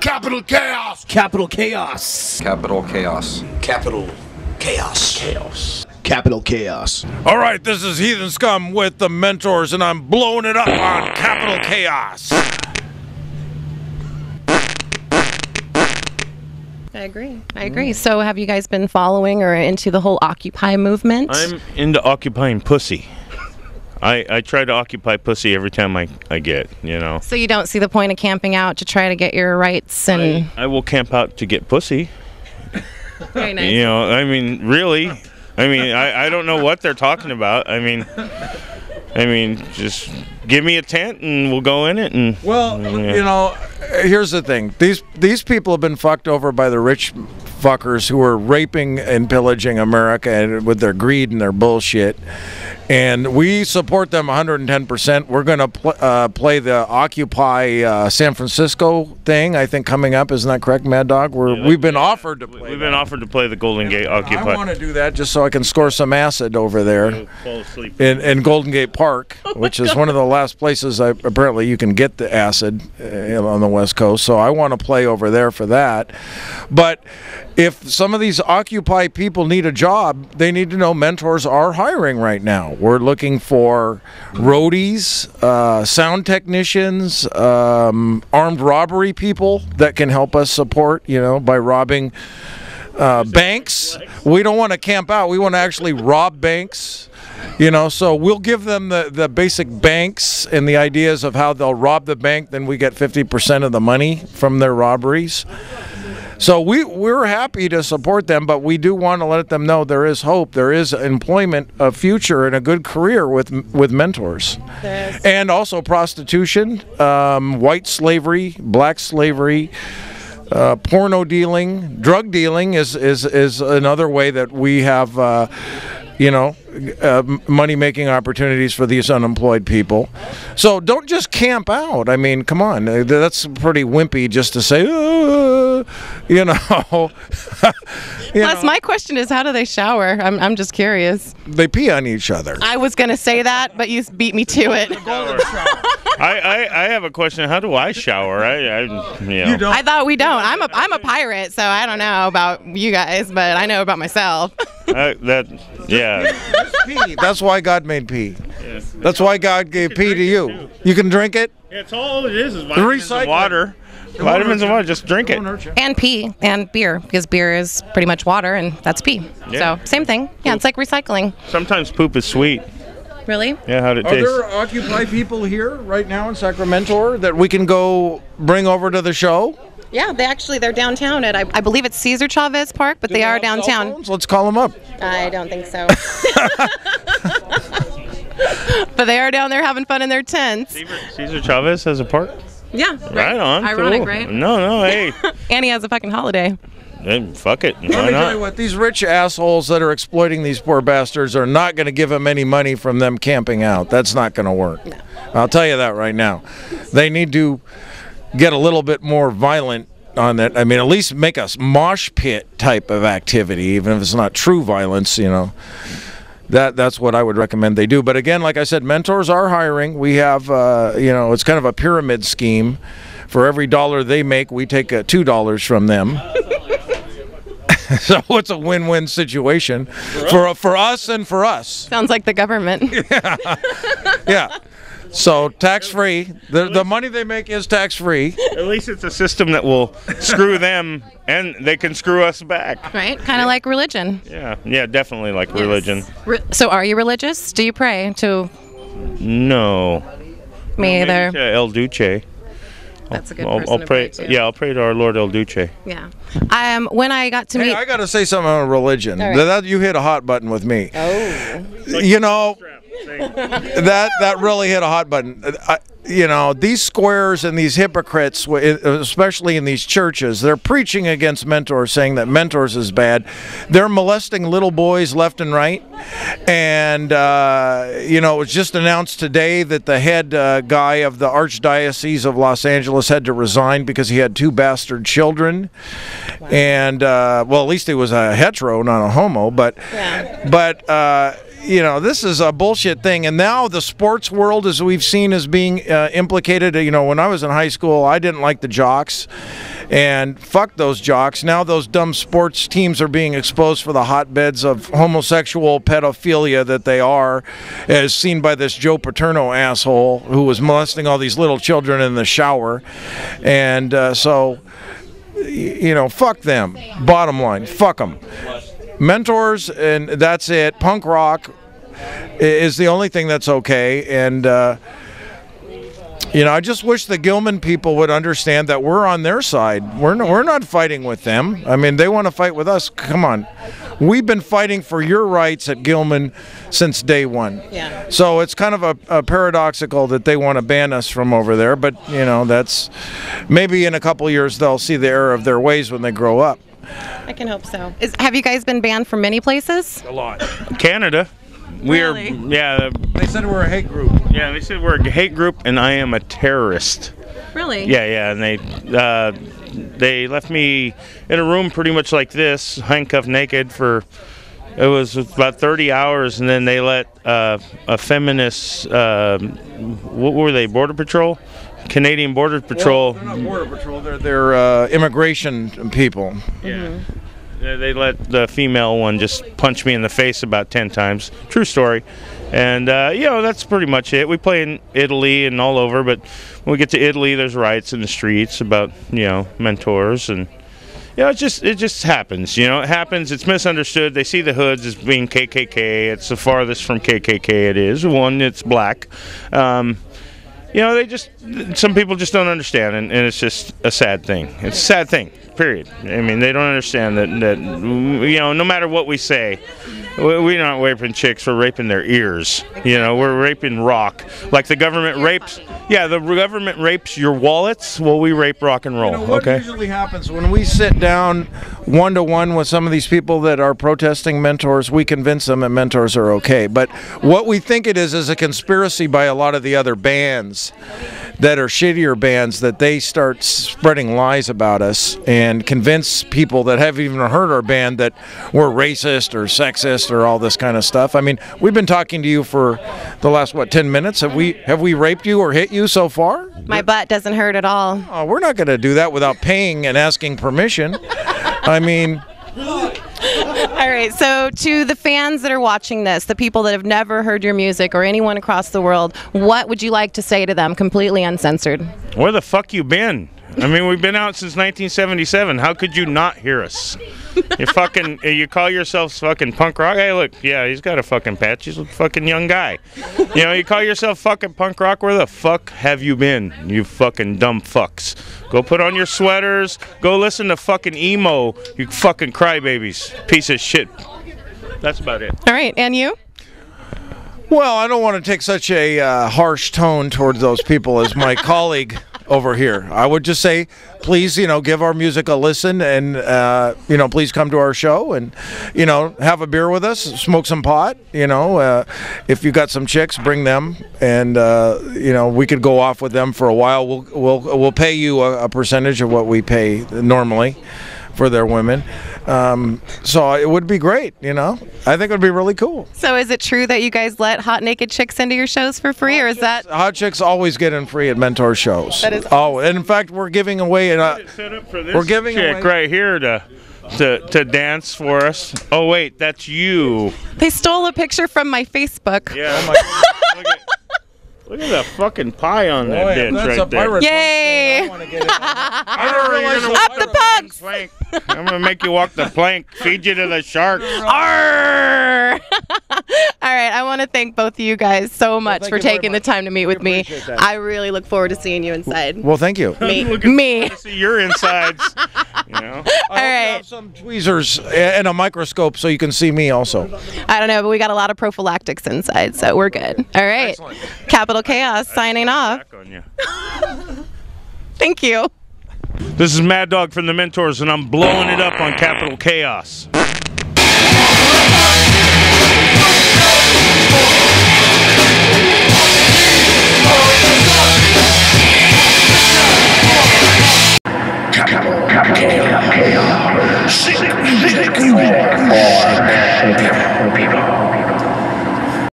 Capital chaos. Capital chaos. Capital chaos. Capital chaos. Chaos. Capital chaos. All right, this is Heathen Scum with the Mentors, and I'm blowing it up on Capital Chaos. I agree. I agree. So, have you guys been following or into the whole Occupy movement? I'm into occupying pussy. I, I try to occupy pussy every time I, I get, you know. so you don't see the point of camping out to try to get your rights and I will camp out to get pussy. very nice. You know, I mean, really? I mean, I, I don't know what they're talking about. I mean, I mean, just give me a tent and we'll go in it and. Well, Yeah. you know, here's the thing: these these people have been fucked over by the rich fuckers who are raping and pillaging America and with their greed and their bullshit. And we support them 110%. We're going to pl- uh, play the Occupy uh, San Francisco thing, I think, coming up. Isn't that correct, Mad Dog? We're, we've been offered to play We've been offered to play the Golden Gate Occupy. I want to do that just so I can score some acid over there in, in Golden Gate Park, which is one of the last places I, apparently you can get the acid uh, on the West Coast. So I want to play over there for that. But if some of these Occupy people need a job, they need to know mentors are hiring right now. We're looking for roadies, uh, sound technicians, um, armed robbery people that can help us support, you know, by robbing uh, banks. We don't want to camp out. We want to actually rob banks. You know, so we'll give them the, the basic banks and the ideas of how they'll rob the bank. Then we get 50% of the money from their robberies. So we we're happy to support them, but we do want to let them know there is hope, there is employment, a future, and a good career with with mentors, and also prostitution, um, white slavery, black slavery. Uh, porno dealing, drug dealing is, is, is another way that we have, uh, you know, uh, money making opportunities for these unemployed people. So don't just camp out. I mean, come on, that's pretty wimpy just to say, "Uh," you know. You Plus, know, my question is, how do they shower? I'm, I'm just curious. they pee on each other. I was gonna say that, but you beat me to it. I, I, I have a question. How do I shower? I, I you know. I thought we don't. I'm a I'm a pirate, so I don't know about you guys, but I know about myself. I- uh, that yeah. pee. That's why God made pee. Yes. That's why God gave pee to you. You can drink it. It's all it is is vitamins Recycle it. water. Vitamins and water. Just drink it. and pee and beer because beer is pretty much water and that's pee. Yeah. So same thing. Yeah, it's like recycling. Sometimes poop is sweet. Really? Yeah, how'd it Are taste? there Occupy people here right now in Sacramento that we can go bring over to the show? Yeah, they actually they're downtown at I, I believe it's Cesar Chavez Park, but they are downtown. Let's call them up. I don't think so. but they are down there having fun in their tents. Cesar Chavez has a park. Yeah. Right on. Ironic, cool. right? No, no. Hey, And he has a fucking holiday. hey, fuck it. Let Why me tell you what, these rich assholes that are exploiting these poor bastards are not going to give them any money from them camping out. That's not going to work. I'll tell you that right now. They need to get a little bit more violent on that. I mean, at least make a mosh pit type of activity, even if it's not true violence, you know. That, that's what I would recommend they do. But again, like I said, mentors are hiring. We have, uh, you know, it's kind of a pyramid scheme. For every dollar they make, we take uh, two dollars from them. so it's a win-win situation for for us and for us. Sounds like the government. Yeah. So tax-free. The the money they make is tax-free. At least it's a system that will screw them and they can screw us back. right? Kind of like religion. Yeah, yeah, definitely like religion. Re- so are you religious? Do you pray to No. me Maybe either? to El Duce. That's a good I'll, person I'll to pray. pray to. Yeah, I'll pray to our Lord El Duce. Yeah. Um, when I got to Hey, meet, I got to say something on religion. All right. That you hit a hot button with me. oh, You know, that that really hit a hot button. I, you know, these squares and these hypocrites, especially in these churches, they're preaching against mentors, saying that mentors is bad. They're molesting little boys left and right. And, uh, you know, it was just announced today that the head uh, guy of the Archdiocese of Los Angeles had to resign because he had two bastard children. And, uh, well, at least he was a hetero, not a homo. But, Yeah. but, uh, you know, this is a bullshit thing. And now the sports world, as we've seen, is being uh, implicated. You know, when I was in high school, I didn't like the jocks. And fuck those jocks. Now those dumb sports teams are being exposed for the hotbeds of homosexual pedophilia that they are, as seen by this Joe Paterno asshole who was molesting all these little children in the shower. And uh, so, you know, fuck them. Bottom line, fuck them. Mentors, and that's it. Punk rock is the only thing that's okay. And, uh, you know, I just wish the Gilman people would understand that we're on their side. We're not, we're not fighting with them. I mean, they want to fight with us. Come on. We've been fighting for your rights at Gilman since day one. Yeah. So it's kind of a, a paradoxical that they want to ban us from over there. But, you know, that's maybe in a couple years they'll see the error of their ways when they grow up. I can hope so. Is, have you guys been banned from many places? A lot. Canada. We're yeah They said we're a hate group. yeah. They said we're a hate group, and I am a terrorist. Really? Yeah, yeah, and they uh, they left me in a room pretty much like this, handcuffed naked for it was about 30 hours, and then they let uh, a feminist um, what were they? Border Patrol, Canadian Border Patrol. They're not border patrol. They're they're uh, immigration people. Yeah. They- They let the female one just punch me in the face about 10 times. True story. And, uh, you know, that's pretty much it. We play in Italy and all over, but when we get to Italy, there's riots in the streets about, you know, mentors. And, you know, it just, it just happens. You know, it happens. It's misunderstood. They see the hoods as being KKK. It's the farthest from KKK it is. One, it's black. Um, you know, they just some people just don't understand, and, and it's just a sad thing. It's a sad thing. Period. I mean, they don't understand that that you know, no matter what we say, we're not raping chicks. We're raping their ears. You know, we're raping rock. Like the government rapes. Yeah, the government rapes your wallets. Well, we rape rock and roll. You know, what okay. usually happens when we sit down one to one with some of these people that are protesting mentors, we convince them that mentors are okay. But what we think it is is a conspiracy by a lot of the other bands that are shittier bands that they start spreading lies about us and convince people that haven't even heard our band that we're racist or sexist or all this kind of stuff. I mean, we've been talking to you for the last what 10 minutes. Have we have we raped you or hit you so far? My butt doesn't hurt at all. Oh, we're not going to do that without paying and asking permission. I mean, All right. So, to the fans that are watching this, the people that have never heard your music or anyone across the world, what would you like to say to them completely uncensored? Where the fuck you been? I mean, we've been out since 1977. How could you not hear us? You fucking, you call yourselves fucking punk rock? Hey, look, yeah, he's got a fucking patch. He's a fucking young guy. You know, you call yourself fucking punk rock? Where the fuck have you been, you fucking dumb fucks? Go put on your sweaters. Go listen to fucking emo, you fucking crybabies. Piece of shit. That's about it. All right. And you? well, I don't want to take such a uh, harsh tone towards those people as my colleague over here. I would just say, please, you know, give our music a listen and, uh, you know, please come to our show and, you know, have a beer with us, smoke some pot. You know, uh, if you got some chicks, bring them, and uh, you know, we could go off with them for a while. We'll we'll we'll pay you a, a percentage of what we pay normally for their women. Um, so it would be great. You know, I think it would be really cool. So, is it true that you guys let hot naked chicks into your shows for free, or is that? Hot chicks always get in free at mentor shows. That is oh, and in fact, we're giving away. Uh, Set up for this We're giving chick away- right here to, to to dance for us. Oh wait, that's you. They stole a picture from my Facebook. Yeah. look, at, look at the fucking pie on that Boy, if bitch that's right a there. pirate Yay! I want to get it. I didn't realize the Up the punks! Plank. I'm gonna make you walk the plank, feed you to the sharks. Arr! All right, I want to thank both of you guys so much thank for you very taking the time to meet with me. that. I really look forward to seeing you inside. Well, thank you. Me, Look at- me. See your insides. You know. I All hope you have some tweezers and a microscope so you can see me also. I don't know, but we got a lot of prophylactics inside, so we're good. All right. Capital Chaos signing off. Back on you. Thank you. This is Mad Dog from the Mentors, and I'm blowing it up on Capital Chaos.